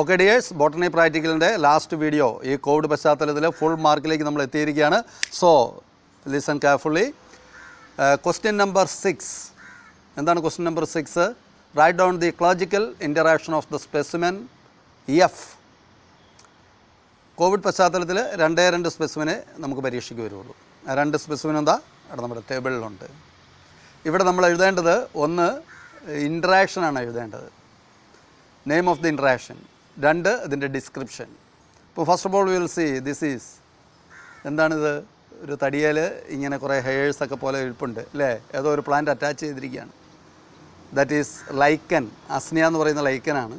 Okay dears botany പ്രാക്ടിക്കലിന്റെ last video ഈ Covid പശ്ചാത്തലത്തിൽ ഫുൾ മാർക്കിലേക്ക് നമ്മൾ എത്തിയിരിക്കുകയാണ്. So listen carefully question number six എന്താണ് question number six write down the ecological interaction of the specimen F Covid പശ്ചാത്തലത്തിൽ രണ്ടേ രണ്ട് സ്പെസിമിനെ നമുക്ക് പരീക്ഷയ്ക്ക് വരുള്ളൂ. ആ രണ്ട് സ്പെസിമിൻ എന്താ? അവിടെ നമ്മുടെ ടേബിളിലുണ്ട് ഇവിടെ നമ്മൾ എഴുതേണ്ടത് ഒന്ന് ഇൻട്രാക്ഷനാണ് എഴുതേണ്ടത്. നെയിം ഓഫ് ദി ഇൻട്രാക്ഷൻ രണ്ട് ഇതിന്റെ ഡിസ്ക്രിപ്ഷൻ ഇപ്പോൾ first of all will see this is എന്താണിത്? ഒരു തടിയേൽ ഇങ്ങനെ കുറേ ഹെയേഴ്സ് ഒക്കെ പോലെ ഇരിപ്പുണ്ട് അല്ലേ ഏതോ ഒരു പ്ലാന്റ് അറ്റാച്ച് ചെയ്തിരിക്കുകയാണ്. ദാറ്റ് ഈസ് ലൈക്കൻ അസ്നിയ എന്ന് പറയുന്ന ലൈക്കനാണ്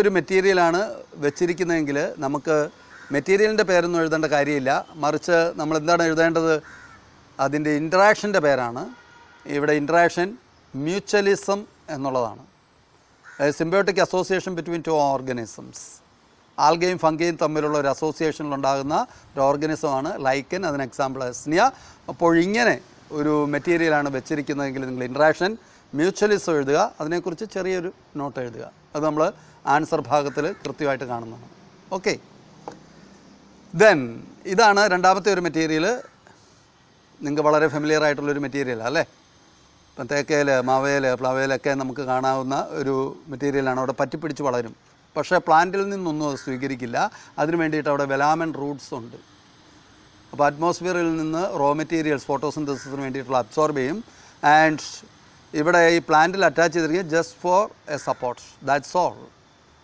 ഒരു മെറ്റീരിയലാണ് വെച്ചിരിക്കുന്നതെങ്കിൽ നമുക്ക് മെറ്റീരിയലിന്റെ പേരൊന്നും എഴുതേണ്ട കാര്യമില്ല. മറിച്ച് നമ്മൾ എന്താണ് എഴുതേണ്ടത്? അതിന്റെ ഇൻട്രാക്ഷന്റെ പേരാണ്. ഇവിടെ ഇൻട്രാക്ഷൻ മ്യൂച്വലിസം എന്നുള്ളതാണ്. Symbiotic association between two organisms ആൽഗയും ഫംഗയും തമ്മിലുള്ള ഒരു അസോസിയേഷനിലുണ്ടാകുന്ന ഒരു ഓർഗനിസമാണ് ലൈക്കൻ അതിന് എക്സാമ്പിൾ എസ്നിയ. അപ്പോൾ ഇങ്ങനെ ഒരു മെറ്റീരിയലാണ് വെച്ചിരിക്കുന്നതെങ്കിൽ നിങ്ങൾ ഇൻട്രാക്ഷൻ മ്യൂച്വലിസം എഴുതുക. അതിനെക്കുറിച്ച് ചെറിയൊരു നോട്ട് എഴുതുക. അത് നമ്മൾ ആൻസർ ഭാഗത്തിൽ കൃത്യമായിട്ട് കാണുന്നതാണ്. ഓക്കെ ദെൻ ഇതാണ് രണ്ടാമത്തെ ഒരു മെറ്റീരിയൽ നിങ്ങൾക്ക് വളരെ ഫെമിലിയർ ആയിട്ടുള്ളൊരു മെറ്റീരിയൽ അല്ലേ? തേക്കയിൽ മാവയിൽ പ്ലവയിലൊക്കെ നമുക്ക് കാണാവുന്ന ഒരു മെറ്റീരിയലാണ് അവിടെ പറ്റിപ്പിടിച്ച് വളരും. പക്ഷേ പ്ലാന്റിൽ നിന്നൊന്നും അത് സ്വീകരിക്കില്ല. അതിന് വേണ്ടിയിട്ട് അവിടെ വെലാമൻ റൂട്ട്സ് ഉണ്ട്. അപ്പോൾ അറ്റ്മോസ്ഫിയറിൽ നിന്ന് റോ മെറ്റീരിയൽസ് ഫോട്ടോസിന്തസിന് വേണ്ടിയിട്ടുള്ള അബ്സോർബ് ചെയ്യും. ആൻഡ് ഇവിടെ ഈ പ്ലാന്റിൽ അറ്റാച്ച് ചെയ്തിരിക്കുന്നത് just for a support that's all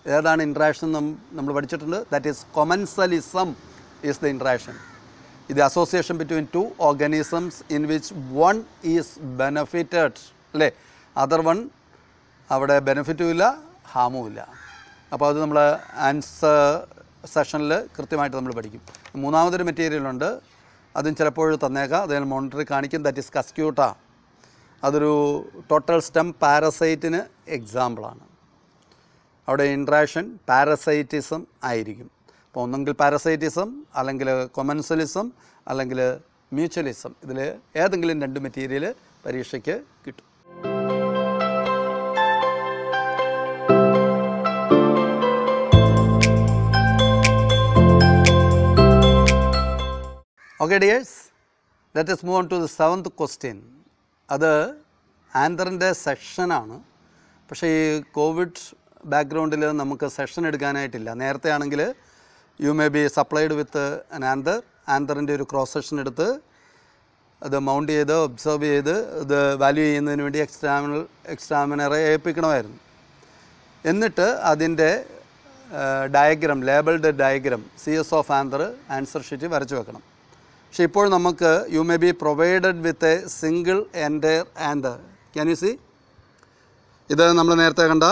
ഏതാണ് ഇൻട്രാക്ഷൻ നമ്മൾ പഠിച്ചിട്ടുണ്ട്. That is commensalism is the interaction ഇത് association between two organisms in which one is benefited അല്ലേ? അതർ വൺ അവിടെ ബെനഫിറ്റും ഇല്ല ഹാമും ഇല്ല. അപ്പോൾ അത് നമ്മൾ ആൻസർ സെഷനിൽ കൃത്യമായിട്ട് നമ്മൾ പഠിക്കും. മൂന്നാമതൊരു മെറ്റീരിയലുണ്ട് അതും ചിലപ്പോൾ തന്നേക്കാം. അതിൽ മോണിറ്ററി കാണിക്കും. ദാറ്റ് ഈസ് കസ്ക്യൂട്ട അതൊരു ടോട്ടൽ സ്റ്റെം പാരസൈറ്റിന് എക്സാമ്പിളാണ് അവിടെ ഇൻട്രാക്ഷൻ പാരസൈറ്റിസം ആയിരിക്കും. അപ്പോൾ ഒന്നെങ്കിൽ പാരസൈറ്റിസം അല്ലെങ്കിൽ കൊമൻസലിസം അല്ലെങ്കിൽ മ്യൂച്വലിസം. ഇതിൽ ഏതെങ്കിലും രണ്ട് മെറ്റീരിയൽ പരീക്ഷയ്ക്ക് കിട്ടും. Okay dears let's move on to the seventh question അത് ആന്തറിന്റെ സെക്ഷനാണ് പക്ഷേ ഈ കോവിഡ് ബാക്ക്ഗ്രൗണ്ടിൽ നമുക്ക് സെഷൻ എടുക്കാനായിട്ടില്ല. നേരത്തെ ആണെങ്കിൽ you may be supplied with an anther ആന്തറിന്റെ ഒരു ക്രോസ് സെക്ഷൻ എടുത്ത് അത് മൗണ്ട് ചെയ്ത് ഒബ്സർവ് ചെയ്ത് ഇത് വാല്യൂ ചെയ്യുന്നതിന് വേണ്ടി എക്സ്ട്രാമിനൽ എക്സ്ട്രാമിനറെ ഏൽപ്പിക്കണമായിരുന്നു. എന്നിട്ട് അതിന്റെ diagram labelled diagram C S of anther answer sheet വരച്ചു വെക്കണം. പക്ഷേ ഇപ്പോൾ നമുക്ക് you may be provided with a single anther anther can you see ഇത് നമ്മൾ നേരത്തെ കണ്ട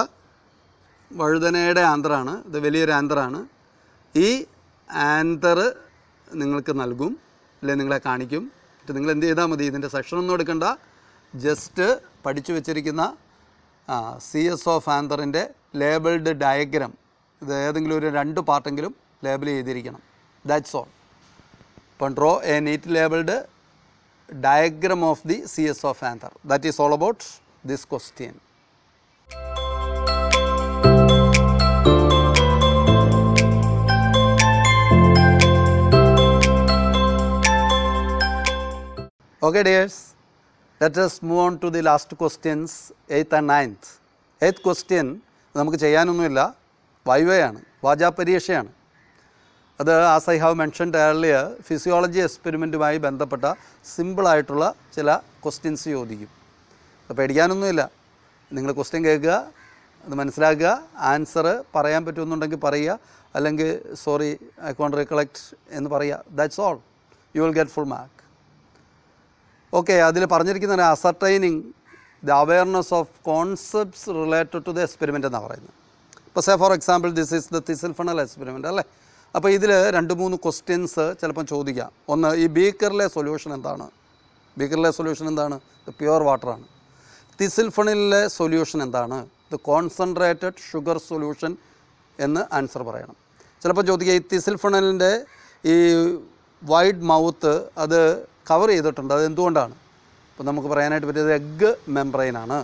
വഴുതനയുടെ ആന്തറാണ് ഇത് വലിയൊരു ആന്തറാണ് ഈ ആന്തർ നിങ്ങൾക്ക് നൽകും അല്ലെങ്കിൽ നിങ്ങളെ കാണിക്കും. എന്നിട്ട് നിങ്ങൾ എന്ത് ചെയ്താൽ മതി ഇതിന്റെ സെക്ഷനൊന്നും എടുക്കണ്ട. ജസ്റ്റ് പഠിച്ചു വെച്ചിരിക്കുന്ന സി എസ് ഓഫ് ആൻതറിന്റെ ലേബിൾഡ് ഡയഗ്രാം ഇത് ഏതെങ്കിലും ഒരു രണ്ട് പാർട്ടെങ്കിലും ലേബിൾ ചെയ്തിരിക്കണം. ദാറ്റ്സ് ഓൾ അപ്പം draw a neat labelled diagram of the C S of anther that is all about this question Okay, dears, let us move on to the last questions, 8th and 9th. 8th question നമുക്ക് ചെയ്യാനൊന്നുമില്ല. വൈവയാണ് വാചാ പരീക്ഷയാണ് അത് as I have mentioned earlier physiology എക്സ്പെരിമെന്റുമായി ബന്ധപ്പെട്ട സിമ്പിളായിട്ടുള്ള ചില questions ചോദിക്കും. അപ്പോൾ പേടിക്കാനൊന്നുമില്ല. നിങ്ങൾ ക്വസ്റ്റ്യൻ കേൾക്കുക അത് മനസ്സിലാക്കുക ആൻസർ പറയാൻ പറ്റുമെന്നുണ്ടെങ്കിൽ പറയുക അല്ലെങ്കിൽ സോറി ഐ കോണ്ട് റിക്കളക്ട് എന്ന് പറയുക. That's all you will get full mark okay അതിൽ പറഞ്ഞിരിക്കുന്ന ascertaining the awareness of concepts related to the experiment എന്നാണ് പറയുന്നത്. ഇപ്പോൾ say for example this is the thistle funnel experiment അല്ലേ? അപ്പോൾ ഇതിൽ രണ്ട് മൂന്ന് ക്വസ്റ്റ്യൻസ് ചിലപ്പം ചോദിക്കാം. ഒന്ന് ഈ ബീക്കറിലെ സൊല്യൂഷൻ എന്താണ്? ബീക്കറിലെ സൊല്യൂഷൻ എന്താണ്? ഇത് പ്യുവർ വാട്ടറാണ് തിസിൽ ഫണിലെ സൊല്യൂഷൻ എന്താണ്? ഇത് കോൺസെൻട്രേറ്റഡ് ഷുഗർ സൊല്യൂഷൻ എന്ന് ആൻസർ പറയണം. ചിലപ്പോൾ ചോദിക്കുക ഈ തിസിൽ ഫണലിന്റെ ഈ വൈഡ് മൗത്ത് അത് കവർ ചെയ്തിട്ടുണ്ട്. അത് എന്തുകൊണ്ടാണ്? അപ്പോൾ നമുക്ക് പറയാനായിട്ട് പറ്റിയത് എഗ്ഗ് മെംബ്രെയിനാണ്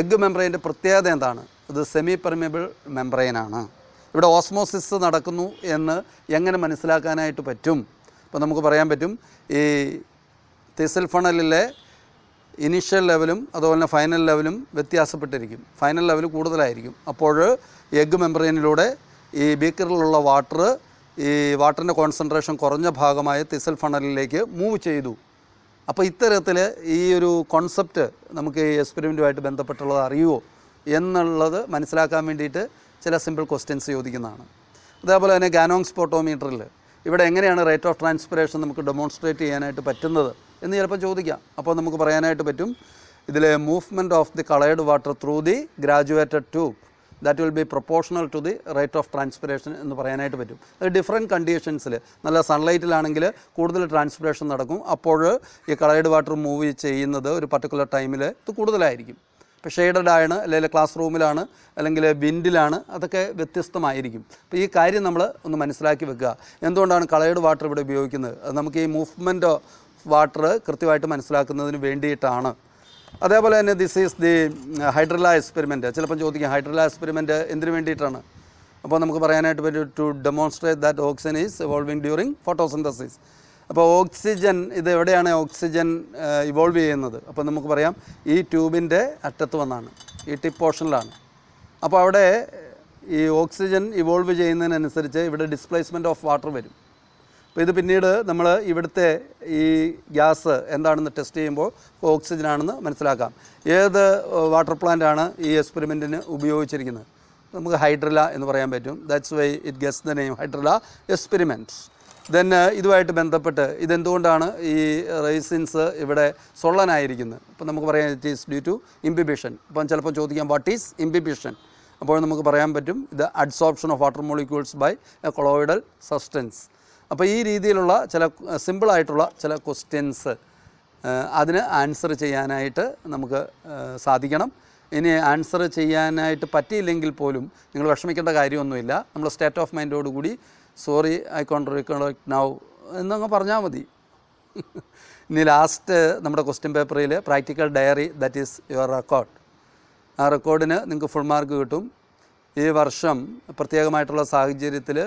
എഗ്ഗ് മെംബ്രെയിന്റെ പ്രത്യേകത എന്താണ്? ഇത് സെമി പെർമിയബിൾ മെംബ്രെയിനാണ് ഇവിടെ ഓസ്മോസിസ് നടക്കുന്നു എന്ന് എങ്ങനെ മനസ്സിലാക്കാനായിട്ട് പറ്റും? അപ്പോൾ നമുക്ക് പറയാൻ പറ്റും ഈ തിസിൽ ഫണലിലെ ഇനീഷ്യൽ ലെവലും അതുപോലെ തന്നെ ഫൈനൽ ലെവലും വ്യത്യാസപ്പെട്ടിരിക്കും. ഫൈനൽ ലെവൽ കൂടുതലായിരിക്കും. അപ്പോൾ എഗ്ഗ് മെംബ്രെയിനിലൂടെ ഈ ബീക്കറിലുള്ള വാട്ടർ ഈ വാട്ടറിന്റെ കോൺസെൻട്രേഷൻ കുറഞ്ഞ ഭാഗമായ തിസൽ ഫണലിലേക്ക് മൂവ് ചെയ്തു. അപ്പോൾ ഇത്തരത്തിൽ ഈ ഒരു കോൺസെപ്റ്റ് നമുക്ക് ഈ എക്സ്പെരിമെന്റുമായിട്ട് ബന്ധപ്പെട്ടുള്ളത് അറിയുമോ എന്നുള്ളത് മനസ്സിലാക്കാൻ വേണ്ടിയിട്ട് ചില സിമ്പിൾ ക്വസ്റ്റ്യൻസ് ചോദിക്കുന്നതാണ്. അതേപോലെ തന്നെ ഗാനോങ് സ്പോട്ടോമീറ്ററിൽ ഇവിടെ എങ്ങനെയാണ് റേറ്റ് ഓഫ് ട്രാൻസ്പിറേഷൻ നമുക്ക് ഡെമോൺസ്ട്രേറ്റ് ചെയ്യാനായിട്ട് പറ്റുന്നത് എന്ന് ചിലപ്പോൾ ചോദിക്കാം. അപ്പോൾ നമുക്ക് പറയാനായിട്ട് പറ്റും. ഇതിലെ movement of the coloured water through the graduated tube that will be proportional to the rate of transpiration എന്ന് പറയാനായിട്ട് പറ്റും. അത് ഡിഫറെന്റ് കണ്ടീഷൻസിൽ നല്ല സൺലൈറ്റിലാണെങ്കിൽ കൂടുതൽ ട്രാൻസ്പിറേഷൻ നടക്കും. അപ്പോൾ ഈ കളേഡ് വാട്ടർ മൂവ് ചെയ്യുന്നത് ഒരു പർട്ടിക്കുലർ ടൈമിൽ ഇത് കൂടുതലായിരിക്കും. ഇപ്പോൾ ഷെയ്ഡഡ് ആണ് അല്ലെങ്കിൽ ക്ലാസ് റൂമിലാണ് അല്ലെങ്കിൽ വിൻഡിലാണ് അതൊക്കെ വ്യത്യസ്തമായിരിക്കും. അപ്പോൾ ഈ കാര്യം നമ്മൾ ഒന്ന് മനസ്സിലാക്കി വെക്കുക. എന്തുകൊണ്ടാണ് കളേഡ് വാട്ടർ ഇവിടെ ഉപയോഗിക്കുന്നത്? നമുക്ക് ഈ മൂവ്മെന്റ് വാട്ടർ കൃത്യമായിട്ട് മനസ്സിലാക്കുന്നതിന് വേണ്ടിയിട്ടാണ്. അതേപോലെ തന്നെ this is the hydrilla experiment ചിലപ്പം ചോദിക്കും ഹൈഡ്രല എക്സ്പെരിമെന്റ് എന്തിനു വേണ്ടിയിട്ടാണ്? അപ്പോൾ നമുക്ക് പറയാനായിട്ട് പറ്റും to demonstrate that oxygen is evolving during photosynthesis അപ്പോൾ ഓക്സിജൻ ഇത് എവിടെയാണ് ഓക്സിജൻ ഇവോൾവ് ചെയ്യുന്നത്? അപ്പോൾ നമുക്ക് പറയാം ഈ ട്യൂബിന്റെ അറ്റത്ത് വന്നാണ് ഈ ടിപ്പ് പോർഷനിലാണ് അപ്പോൾ അവിടെ ഈ ഓക്സിജൻ ഇവോൾവ് ചെയ്യുന്നതിനനുസരിച്ച് ഇവിടെ ഡിസ്പ്ലേസ്മെന്റ് ഓഫ് വാട്ടർ വരും. അപ്പോൾ ഇത് പിന്നീട് നമ്മൾ ഇവിടുത്തെ ഈ ഗ്യാസ് എന്താണെന്ന് ടെസ്റ്റ് ചെയ്യുമ്പോൾ ഓക്സിജൻ ആണെന്ന് മനസ്സിലാക്കാം. ഏത് വാട്ടർ പ്ലാന്റ് ആണ് ഈ എക്സ്പെരിമെന്റിന് ഉപയോഗിച്ചിരിക്കുന്നത്? നമുക്ക് ഹൈഡ്രല എന്ന് പറയാൻ പറ്റും. That's why it gets the name hydrilla experiments then ഇതുമായിട്ട് ബന്ധപ്പെട്ട് ഇതെന്തുകൊണ്ടാണ് ഈ റൈസിൻസ് ഇവിടെ സൊള്ളനായിരിക്കുന്നത് അപ്പോൾ നമുക്ക് പറയാം it is due to imbibition അപ്പം ചിലപ്പോൾ ചോദിക്കാം വാട്ട് ഈസ് ഇംബിബിഷൻ അപ്പോൾ നമുക്ക് പറയാൻ പറ്റും ഇത് adsorption of water molecules by a colloidal substance അപ്പോൾ ഈ രീതിയിലുള്ള ചില സിമ്പിളായിട്ടുള്ള ചില ക്വസ്റ്റ്യൻസ് അതിന് ആൻസർ ചെയ്യാനായിട്ട് നമുക്ക് സാധിക്കണം. ഇനി ആൻസർ ചെയ്യാനായിട്ട് പറ്റിയില്ലെങ്കിൽ പോലും നിങ്ങൾ വിഷമിക്കേണ്ട കാര്യമൊന്നുമില്ല. നമ്മൾ സ്റ്റേറ്റ് ഓഫ് മൈൻഡോട് കൂടി സോറി ഐ റിക്കണക്ട് നൗ എന്നങ്ങ് പറഞ്ഞാൽ മതി. ഇനി ലാസ്റ്റ് നമ്മുടെ ക്വസ്റ്റ്യൻ പേപ്പറിൽ practical diary that is your record ആ റെക്കോർഡിന് നിങ്ങൾക്ക് ഫുൾ മാർക്ക് കിട്ടും. ഈ വർഷം പ്രത്യേകമായിട്ടുള്ള സാഹചര്യത്തിൽ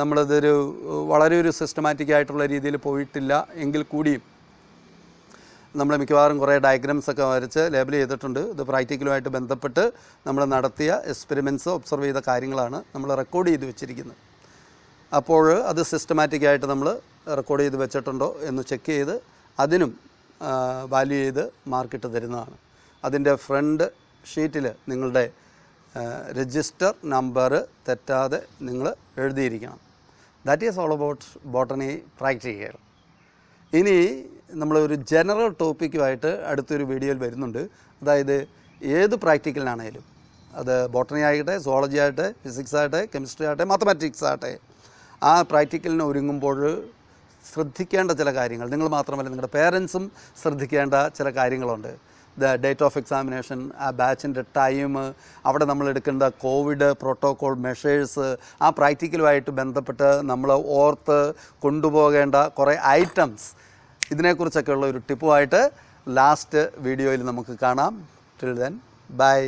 നമ്മളിതൊരു വളരെ ഒരു സിസ്റ്റമാറ്റിക് ആയിട്ടുള്ള രീതിയിൽ പോയിട്ടില്ല. എങ്കിൽ കൂടിയും നമ്മൾ മിക്കവാറും കുറേ ഡയഗ്രാംസ് ഒക്കെ വരച്ച് ലേബൽ ചെയ്തിട്ടുണ്ട്. ഇത് പ്രാക്ടിക്കലുമായിട്ട് ബന്ധപ്പെട്ട് നമ്മൾ നടത്തിയ എക്സ്പെരിമെന്റ്സ് ഒബ്സർവ് ചെയ്ത കാര്യങ്ങളാണ് നമ്മൾ റെക്കോർഡ് ചെയ്ത് വെച്ചിരിക്കുന്നത്. അപ്പോൾ അത് സിസ്റ്റമാറ്റിക്കായിട്ട് നമ്മൾ റെക്കോർഡ് ചെയ്ത് വെച്ചിട്ടുണ്ടോ എന്ന് ചെക്ക് ചെയ്ത് അതിനും വാല്യൂ ചെയ്ത് മാർക്കിട്ട് തരുന്നതാണ്. അതിന്റെ ഫ്രണ്ട് ഷീറ്റിൽ നിങ്ങളുടെ രജിസ്റ്റർ നമ്പർ തെറ്റാതെ നിങ്ങൾ എഴുതിയിരിക്കണം. That is all about botany practical ഇനി നമ്മളൊരു ജനറൽ ടോപ്പിക്കുമായിട്ട് അടുത്തൊരു വീഡിയോയിൽ വരുന്നുണ്ട്. അതായത് ഏത് പ്രാക്ടിക്കലിനാണേലും അത് ബോട്ടണി ആകട്ടെ സോളജി ആകട്ടെ ഫിസിക്സ് ആകട്ടെ കെമിസ്ട്രി ആകട്ടെ മാത്തമാറ്റിക്സ് ആകട്ടെ ആ പ്രാക്ടിക്കലിന് ഒരുങ്ങുമ്പോൾ ശ്രദ്ധിക്കേണ്ട ചില കാര്യങ്ങൾ നിങ്ങൾ മാത്രമല്ല നിങ്ങളുടെ പേരൻസും ശ്രദ്ധിക്കേണ്ട ചില കാര്യങ്ങളുണ്ട്. ഡേറ്റ് ഓഫ് എക്സാമിനേഷൻ ആ ബാച്ചിന്റെ ടൈം അവിടെ നമ്മൾ എടുക്കേണ്ട കോവിഡ് പ്രോട്ടോകോൾ മെഷേഴ്സ് ആ പ്രാക്ടിക്കലുമായിട്ട് ബന്ധപ്പെട്ട് നമ്മൾ ഓർത്ത് കൊണ്ടുപോകേണ്ട കുറേ ഐറ്റംസ്. ഇതിനെക്കുറിച്ചൊക്കെയുള്ള ഒരു ടിപ്പുമായിട്ട് ലാസ്റ്റ് വീഡിയോയിൽ നമുക്ക് കാണാം. Till then bye